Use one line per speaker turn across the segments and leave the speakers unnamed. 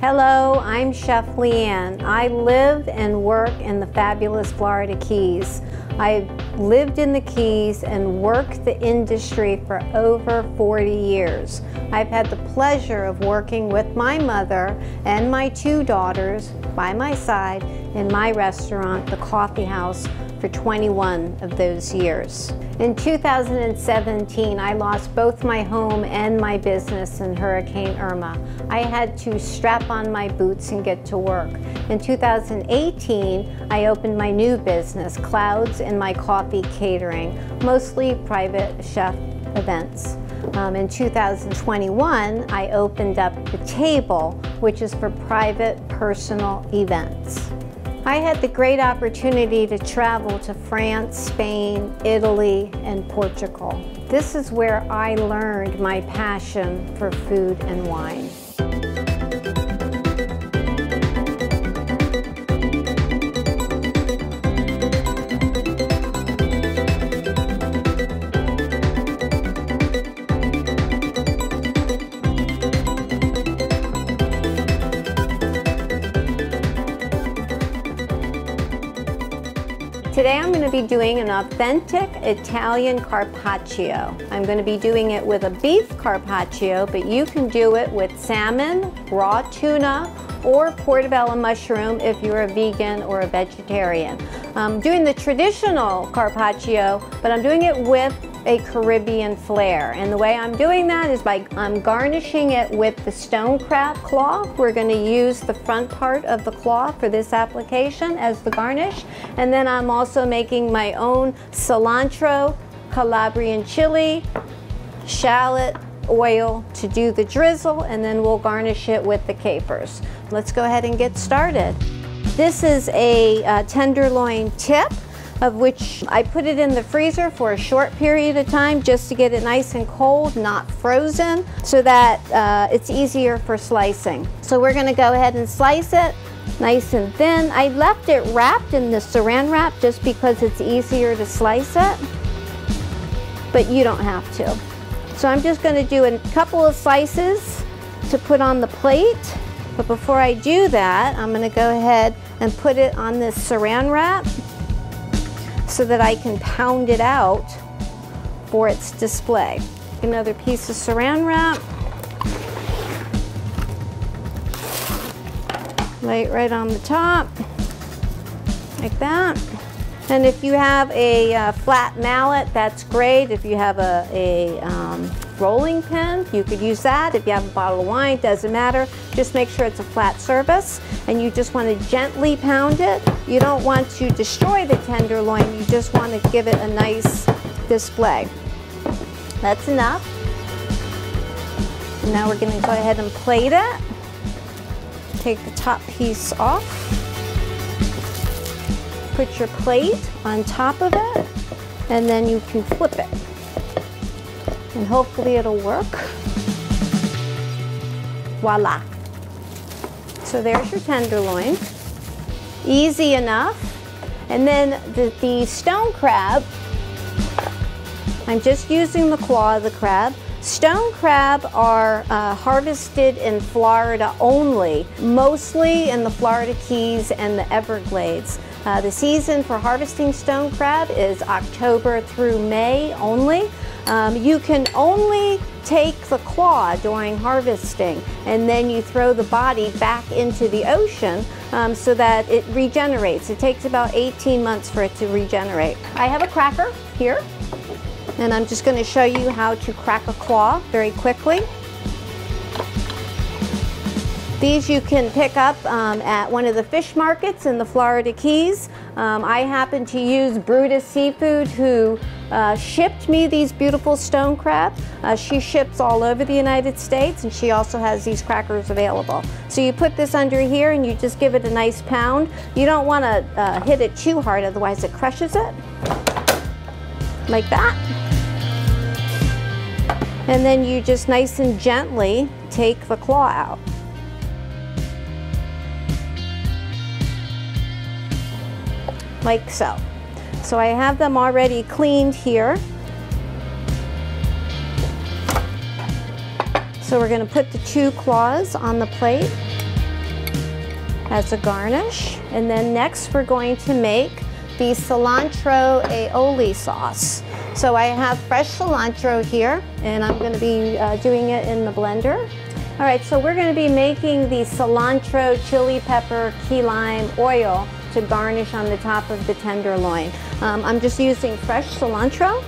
Hello, I'm Chef LeighAnn. I live and work in the fabulous Florida Keys. I've lived in the Keys and worked the industry for over 40 years. I've had the pleasure of working with my mother and my two daughters by my side in my restaurant, The Coffee House, for 21 of those years. In 2017, I lost both my home and my business in Hurricane Irma. I had to strap on my boots and get to work. In 2018, I opened my new business, Clouds in My Coffee Catering, mostly private chef events. Um, in 2021, I opened up The Table, which is for private personal events. I had the great opportunity to travel to France, Spain, Italy, and Portugal. This is where I learned my passion for food and wine. To be doing an authentic Italian carpaccio. I'm going to be doing it with a beef carpaccio, but you can do it with salmon, raw tuna, or portobello mushroom if you're a vegan or a vegetarian. I'm doing the traditional carpaccio, but I'm doing it with a Caribbean flair. And the way I'm doing that is by I'm garnishing it with the stone crab claw. We're going to use the front part of the claw for this application as the garnish. And then I'm also making my own cilantro, Calabrian chili, shallot, oil to do the drizzle and then we'll garnish it with the capers. Let's go ahead and get started. This is a uh, tenderloin tip of which I put it in the freezer for a short period of time just to get it nice and cold, not frozen, so that uh, it's easier for slicing. So we're gonna go ahead and slice it nice and thin. I left it wrapped in the saran wrap just because it's easier to slice it, but you don't have to. So I'm just gonna do a couple of slices to put on the plate. But before I do that, I'm gonna go ahead and put it on this saran wrap so that I can pound it out for its display. Another piece of saran wrap. Lay it right on the top, like that. And if you have a uh, flat mallet, that's great. If you have a, a um, rolling pin, you could use that. If you have a bottle of wine, doesn't matter. Just make sure it's a flat surface and you just want to gently pound it. You don't want to destroy the tenderloin, you just want to give it a nice display. That's enough. Now we're going to go ahead and plate it. Take the top piece off put your plate on top of it and then you can flip it. And hopefully it'll work. Voila. So there's your tenderloin. Easy enough. And then the, the stone crab, I'm just using the claw of the crab. Stone crab are uh, harvested in Florida only, mostly in the Florida Keys and the Everglades. Uh, the season for harvesting stone crab is October through May only. Um, you can only take the claw during harvesting and then you throw the body back into the ocean um, so that it regenerates. It takes about 18 months for it to regenerate. I have a cracker here and I'm just going to show you how to crack a claw very quickly. These you can pick up um, at one of the fish markets in the Florida Keys. Um, I happen to use Brutus Seafood who uh, shipped me these beautiful stone crab. Uh, she ships all over the United States and she also has these crackers available. So you put this under here and you just give it a nice pound. You don't want to uh, hit it too hard otherwise it crushes it. Like that. And then you just nice and gently take the claw out. Like so. So I have them already cleaned here. So we're going to put the two claws on the plate. as a garnish. And then next we're going to make the cilantro aioli sauce. So I have fresh cilantro here and I'm going to be uh, doing it in the blender. All right, so we're going to be making the cilantro chili pepper key lime oil to garnish on the top of the tenderloin. Um, I'm just using fresh cilantro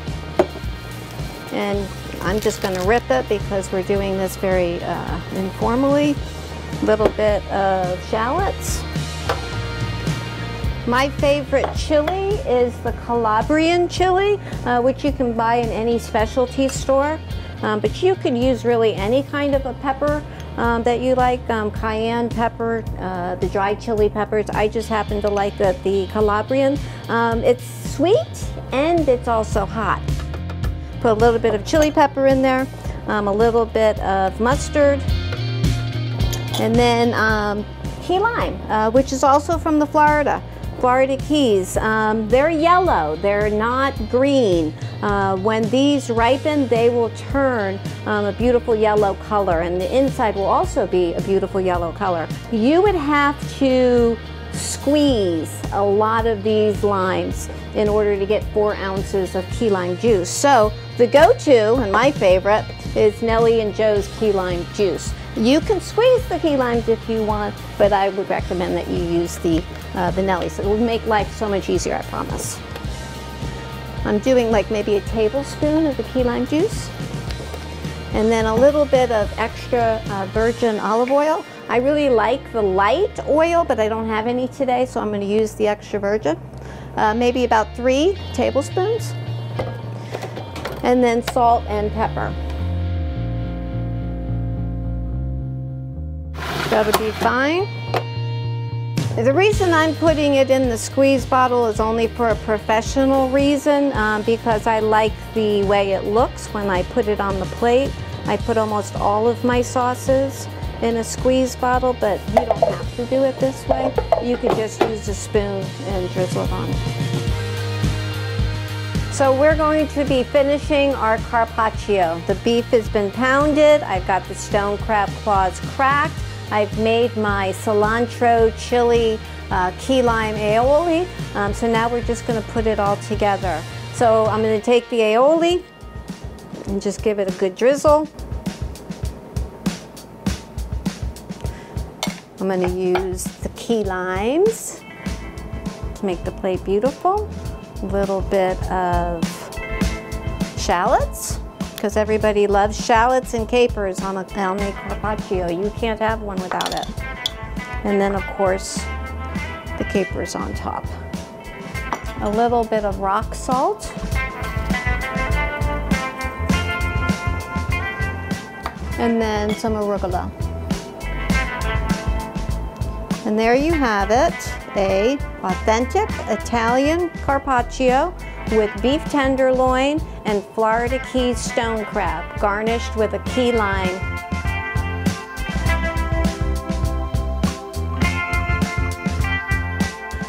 and I'm just going to rip it because we're doing this very uh, informally. A little bit of shallots. My favorite chili is the Calabrian chili, uh, which you can buy in any specialty store. Um, but you could use really any kind of a pepper um, that you like, um, cayenne pepper, uh, the dried chili peppers. I just happen to like the, the Calabrian. Um, it's sweet and it's also hot. Put a little bit of chili pepper in there, um, a little bit of mustard, and then um, key lime, uh, which is also from the Florida. Florida Keys. Um, they're yellow, they're not green. Uh, when these ripen, they will turn um, a beautiful yellow color and the inside will also be a beautiful yellow color. You would have to squeeze a lot of these limes in order to get four ounces of key lime juice. So the go-to, and my favorite, is Nellie and Joe's key lime juice. You can squeeze the key limes if you want, but I would recommend that you use the, uh, the Nellies. It will make life so much easier, I promise. I'm doing like maybe a tablespoon of the key lime juice and then a little bit of extra uh, virgin olive oil. I really like the light oil, but I don't have any today, so I'm going to use the extra virgin. Uh, maybe about three tablespoons. And then salt and pepper. That'll be fine. The reason I'm putting it in the squeeze bottle is only for a professional reason um, because I like the way it looks when I put it on the plate. I put almost all of my sauces in a squeeze bottle, but you don't have to do it this way. You could just use a spoon and drizzle it on. So we're going to be finishing our carpaccio. The beef has been pounded. I've got the stone crab claws cracked. I've made my cilantro chili uh, key lime aioli. Um, so now we're just going to put it all together. So I'm going to take the aioli and just give it a good drizzle. I'm going to use the key limes to make the plate beautiful. A little bit of shallots because everybody loves shallots and capers on a, on a carpaccio. You can't have one without it. And then of course, the capers on top. A little bit of rock salt. And then some arugula. And there you have it, a authentic Italian carpaccio with beef tenderloin and Florida Keys stone crab, garnished with a key lime.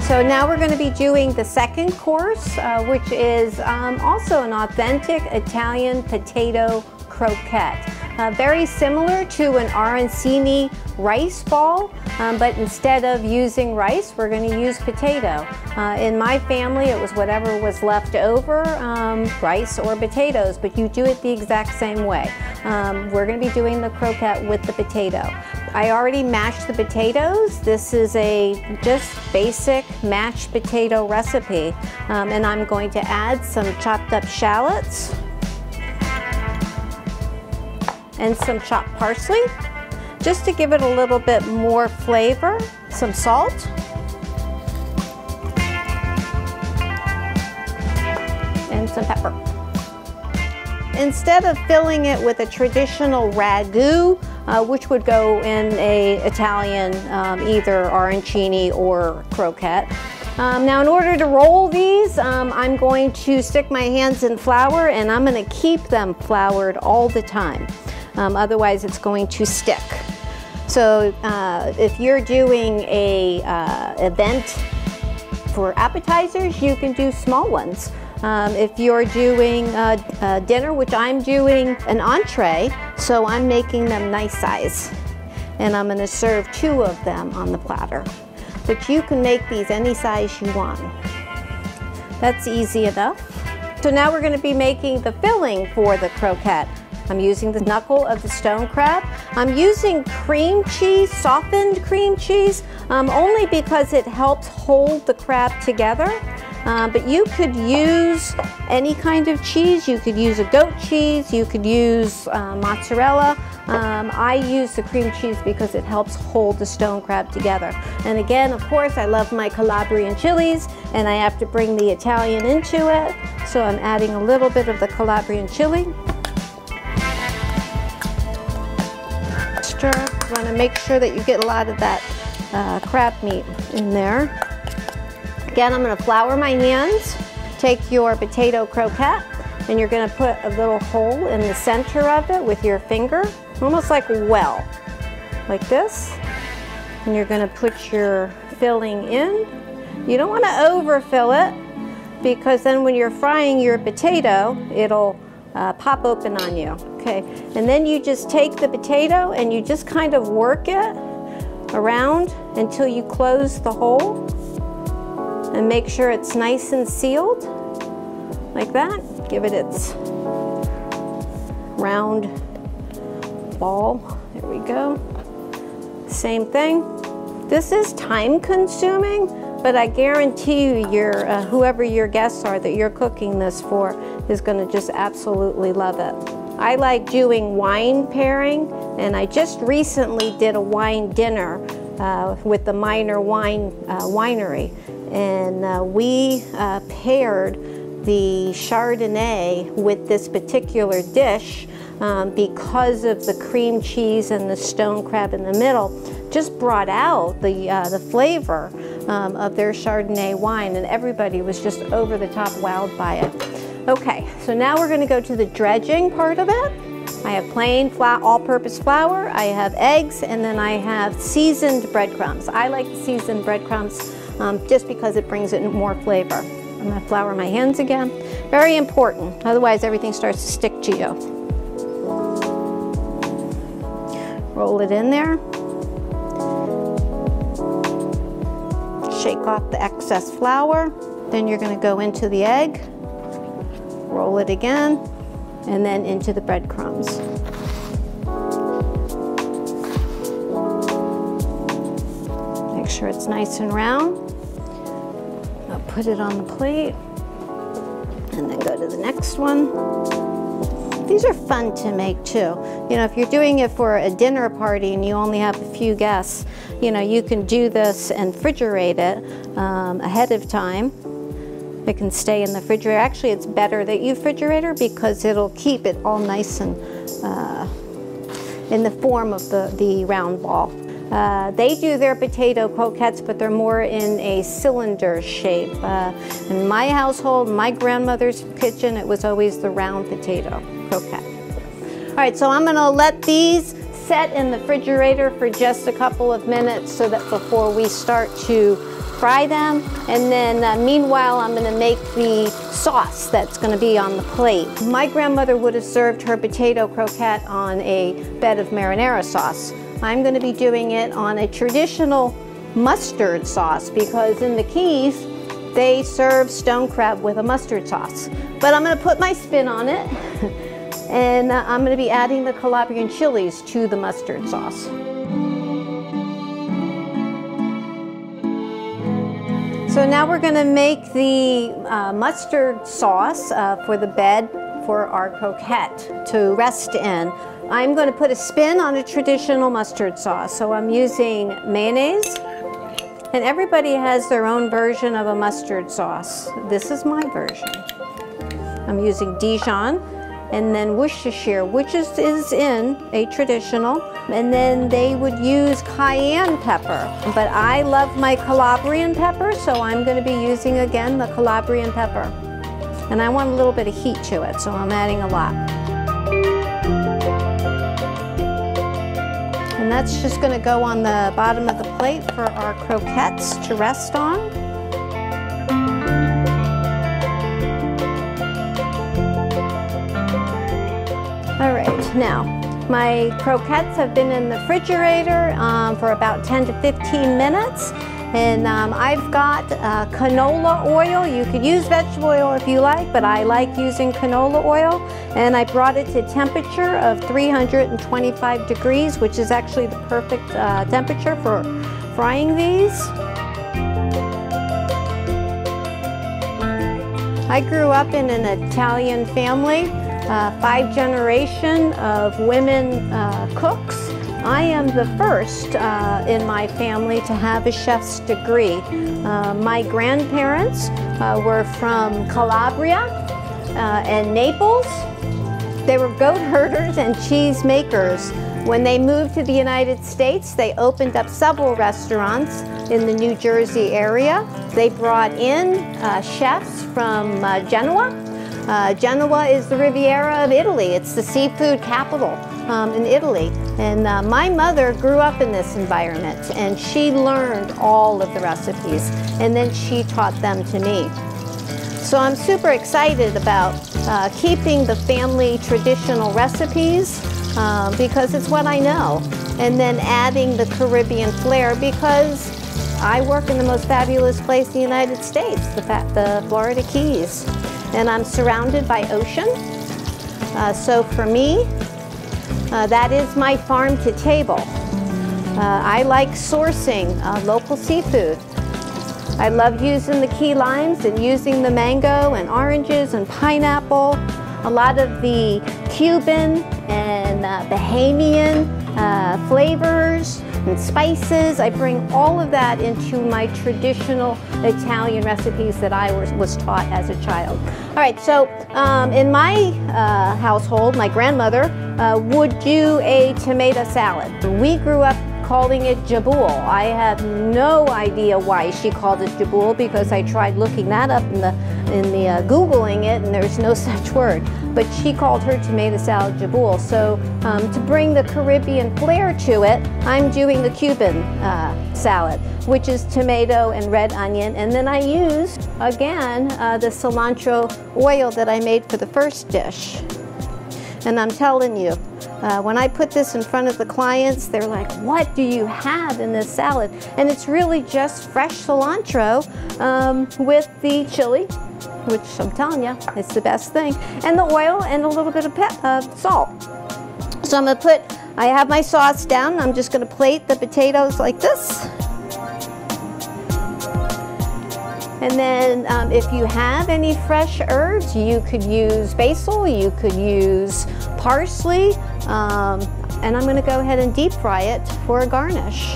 So now we're going to be doing the second course, uh, which is um, also an authentic Italian potato croquette. Uh, very similar to an arancini rice ball, um, but instead of using rice, we're going to use potato. Uh, in my family, it was whatever was left over, um, rice or potatoes, but you do it the exact same way. Um, we're going to be doing the croquette with the potato. I already mashed the potatoes. This is a just basic mashed potato recipe, um, and I'm going to add some chopped up shallots and some chopped parsley just to give it a little bit more flavor, some salt. And some pepper. Instead of filling it with a traditional ragu, uh, which would go in a Italian um, either arancini or croquette, um, now in order to roll these, um, I'm going to stick my hands in flour and I'm going to keep them floured all the time. Um, otherwise it's going to stick. So uh, if you're doing a uh, event for appetizers, you can do small ones. Um, if you're doing a, dinner, which I'm doing an entree, so I'm making them nice size. And I'm gonna serve two of them on the platter. but you can make these any size you want. That's easy enough. So now we're going to be making the filling for the croquette. I'm using the knuckle of the stone crab. I'm using cream cheese, softened cream cheese, um, only because it helps hold the crab together. Uh, but you could use any kind of cheese. You could use a goat cheese, you could use uh, mozzarella. Um, I use the cream cheese because it helps hold the stone crab together. And again, of course, I love my Calabrian chilies and I have to bring the Italian into it. So I'm adding a little bit of the Calabrian chili. Want to make sure that you get a lot of that uh, crab meat in there. Again, I'm gonna flour my hands. Take your potato croquette and you're gonna put a little hole in the center of it with your finger, almost like a well, like this. And you're gonna put your filling in. You don't wanna overfill it because then when you're frying your potato, it'll uh, pop open on you, okay? And then you just take the potato and you just kind of work it around until you close the hole and make sure it's nice and sealed like that. Give it its round ball. There we go. Same thing. This is time consuming, but I guarantee you your, uh, whoever your guests are that you're cooking this for is gonna just absolutely love it. I like doing wine pairing, and I just recently did a wine dinner uh, with the Minor Wine uh, Winery and uh, we uh, paired the Chardonnay with this particular dish um, because of the cream cheese and the stone crab in the middle just brought out the, uh, the flavor um, of their Chardonnay wine and everybody was just over the top wowed by it. Okay, so now we're gonna go to the dredging part of it. I have plain all-purpose flour, I have eggs, and then I have seasoned breadcrumbs. I like seasoned breadcrumbs um, just because it brings it more flavor. I'm gonna flour my hands again. Very important, otherwise everything starts to stick to you. Roll it in there. Shake off the excess flour. Then you're gonna go into the egg, roll it again, and then into the breadcrumbs. Make sure it's nice and round put it on the plate and then go to the next one. These are fun to make too. You know, if you're doing it for a dinner party and you only have a few guests, you know, you can do this and refrigerate it um, ahead of time. It can stay in the refrigerator. Actually, it's better that you refrigerator because it'll keep it all nice and uh, in the form of the, the round ball. Uh, they do their potato croquettes, but they're more in a cylinder shape. Uh, in my household, my grandmother's kitchen, it was always the round potato croquette. All right, so I'm gonna let these set in the refrigerator for just a couple of minutes so that before we start to fry them. And then uh, meanwhile, I'm gonna make the sauce that's gonna be on the plate. My grandmother would have served her potato croquette on a bed of marinara sauce. I'm going to be doing it on a traditional mustard sauce because in the Keys, they serve stone crab with a mustard sauce. But I'm going to put my spin on it and uh, I'm going to be adding the Calabrian chilies to the mustard sauce. So now we're going to make the uh, mustard sauce uh, for the bed for our croquette to rest in. I'm going to put a spin on a traditional mustard sauce. So I'm using mayonnaise. And everybody has their own version of a mustard sauce. This is my version. I'm using Dijon and then Worcestershire, which is, is in a traditional. And then they would use cayenne pepper. But I love my Calabrian pepper, so I'm going to be using again the Calabrian pepper. And I want a little bit of heat to it, so I'm adding a lot. And that's just going to go on the bottom of the plate for our croquettes to rest on. Now my croquettes have been in the refrigerator um, for about 10 to 15 minutes And um, I've got uh, canola oil. You could use vegetable oil if you like, but I like using canola oil. And I brought it to temperature of 325 degrees, which is actually the perfect uh, temperature for frying these. I grew up in an Italian family, uh, five generation of women uh, cooks. I am the first uh, in my family to have a chef's degree. Uh, my grandparents uh, were from Calabria uh, and Naples. They were goat herders and cheese makers. When they moved to the United States, they opened up several restaurants in the New Jersey area. They brought in chefs from Genoa. Uh, Genoa is the Riviera of Italy. It's the seafood capital um, in Italy. And uh, my mother grew up in this environment and she learned all of the recipes and then she taught them to me. So I'm super excited about uh, keeping the family traditional recipes um, because it's what I know. And then adding the Caribbean flair because I work in the most fabulous place in the United States, the, the Florida Keys. And I'm surrounded by ocean. Uh, so for me, uh, that is my farm to table. Uh, I like sourcing uh, local seafood. I love using the key limes and using the mango and oranges and pineapple. A lot of the Cuban and uh, Bahamian uh, flavors and spices. I bring all of that into my traditional Italian recipes that I was, was taught as a child. All right, so um, in my uh, household, my grandmother uh, would do a tomato salad. We grew up calling it jaboul. I have no idea why she called it jaboul because I tried looking that up in the in the uh, googling it and there's no such word. But she called her tomato salad jaboul. So um, to bring the Caribbean flair to it, I'm doing the Cuban uh, salad, which is tomato and red onion, and then I used again uh, the cilantro oil that I made for the first dish. And I'm telling you, uh, when I put this in front of the clients, they're like, what do you have in this salad? And it's really just fresh cilantro um, with the chili, which I'm telling you, it's the best thing, and the oil and a little bit of uh, salt. So I'm gonna put, I have my sauce down, I'm just gonna plate the potatoes like this. And then um, if you have any fresh herbs, you could use basil, you could use parsley, um, and I'm gonna go ahead and deep fry it for a garnish.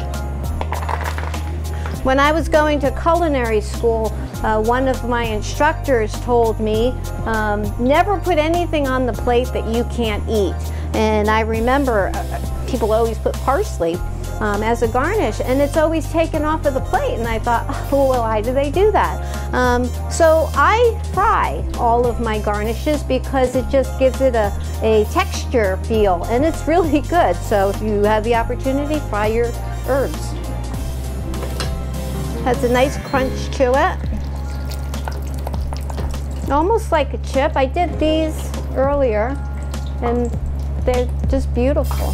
When I was going to culinary school, uh, one of my instructors told me, um, never put anything on the plate that you can't eat. And I remember uh, people always put parsley um, as a garnish and it's always taken off of the plate and I thought, oh, well, why do they do that? Um, so I fry all of my garnishes because it just gives it a, a texture feel and it's really good. So if you have the opportunity, fry your herbs. Has a nice crunch to it. Almost like a chip. I did these earlier and they're just beautiful.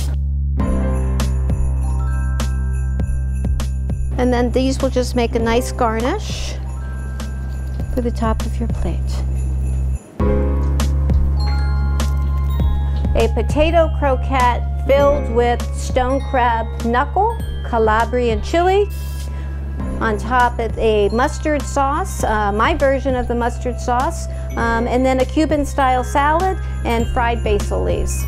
And then these will just make a nice garnish for the top of your plate. A potato croquette filled with stone crab knuckle, Calabrian chili. On top of a mustard sauce, uh, my version of the mustard sauce, um, and then a Cuban style salad and fried basil leaves.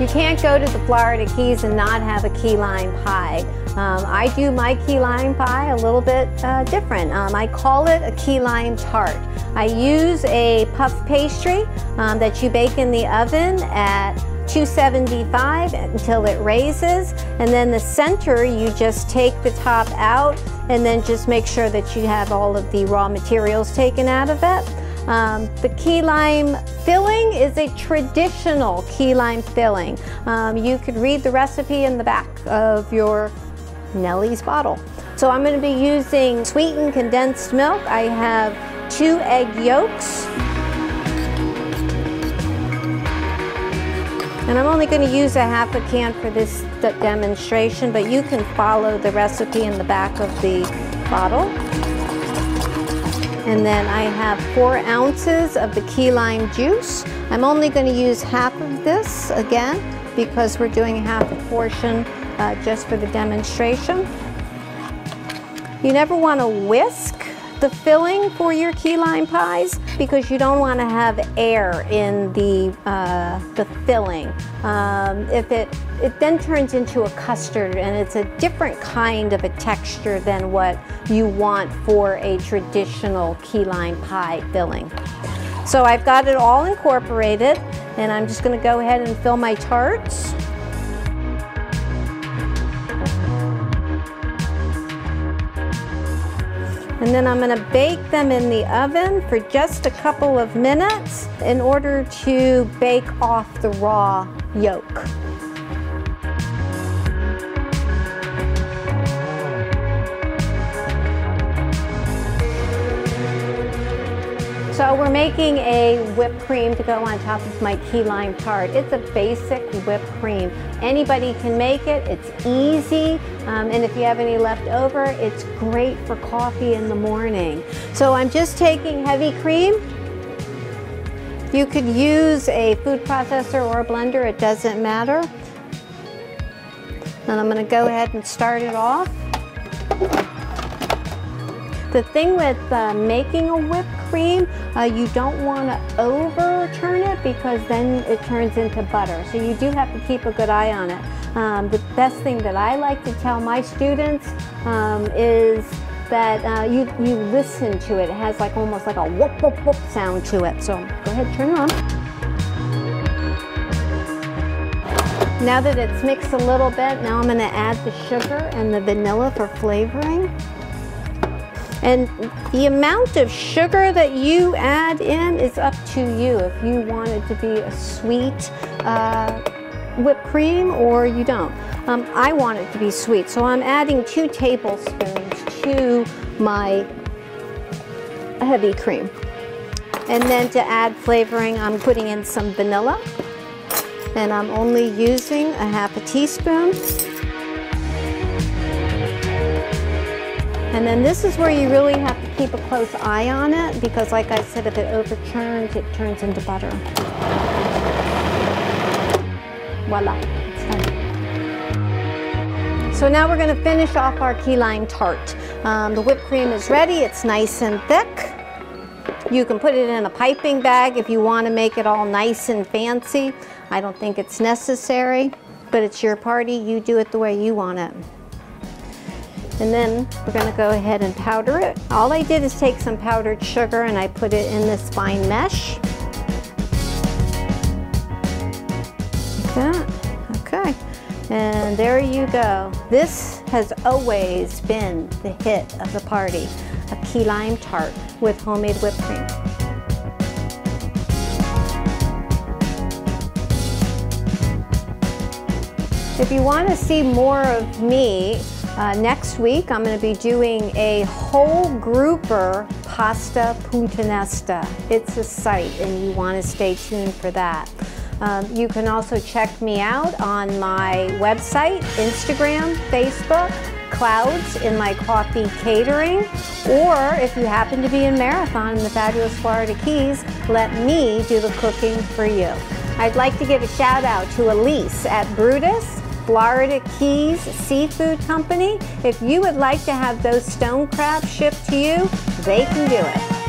You can't go to the Florida Keys and not have a key lime pie. Um, I do my key lime pie a little bit uh, different. Um, I call it a key lime tart. I use a puff pastry um, that you bake in the oven at 275 until it raises and then the center you just take the top out and then just make sure that you have all of the raw materials taken out of it. Um, the key lime filling is a traditional key lime filling. Um, you could read the recipe in the back of your Nellie's bottle. So I'm going to be using sweetened condensed milk. I have two egg yolks. And I'm only going to use a half a can for this demonstration, but you can follow the recipe in the back of the bottle. And then I have four ounces of the key lime juice. I'm only going to use half of this again because we're doing half a portion uh, just for the demonstration. You never want to whisk the filling for your key lime pies because you don't want to have air in the, uh, the filling. Um, if it, it then turns into a custard and it's a different kind of a texture than what you want for a traditional key lime pie filling. So I've got it all incorporated and I'm just going to go ahead and fill my tarts. And then I'm going to bake them in the oven for just a couple of minutes in order to bake off the raw yolk. So we're making a whipped cream to go on top of my key lime tart. It's a basic whipped cream. Anybody can make it, it's easy, um, and if you have any left over, it's great for coffee in the morning. So I'm just taking heavy cream. You could use a food processor or a blender, it doesn't matter. And I'm gonna go ahead and start it off. The thing with uh, making a whipped cream, uh, you don't want to overturn it because then it turns into butter. So you do have to keep a good eye on it. Um, the best thing that I like to tell my students um, is that uh, you, you listen to it. It has like almost like a whoop, whoop, whoop sound to it. So go ahead, turn it on. Now that it's mixed a little bit, now I'm going to add the sugar and the vanilla for flavoring. And the amount of sugar that you add in is up to you if you want it to be a sweet uh, whipped cream or you don't. Um, I want it to be sweet, so I'm adding two tablespoons to my heavy cream. And then to add flavoring, I'm putting in some vanilla. And I'm only using a half a teaspoon. And then this is where you really have to keep a close eye on it because like I said, if it overturns, it turns into butter. Voila, So now we're gonna finish off our key lime tart. Um, the whipped cream is ready, it's nice and thick. You can put it in a piping bag if you want to make it all nice and fancy. I don't think it's necessary, but it's your party, you do it the way you want it. And then we're gonna go ahead and powder it. All I did is take some powdered sugar and I put it in this fine mesh. Like that, okay. And there you go. This has always been the hit of the party, a key lime tart with homemade whipped cream. If you want to see more of me, uh, next week, I'm going to be doing a whole grouper pasta puttanesca. It's a sight, and you want to stay tuned for that. Um, you can also check me out on my website, Instagram, Facebook, Clouds in my coffee catering, or if you happen to be in Marathon in the fabulous Florida Keys, let me do the cooking for you. I'd like to give a shout out to Elise at Brutus Florida Keys Seafood Company. If you would like to have those stone crabs shipped to you, they can do it.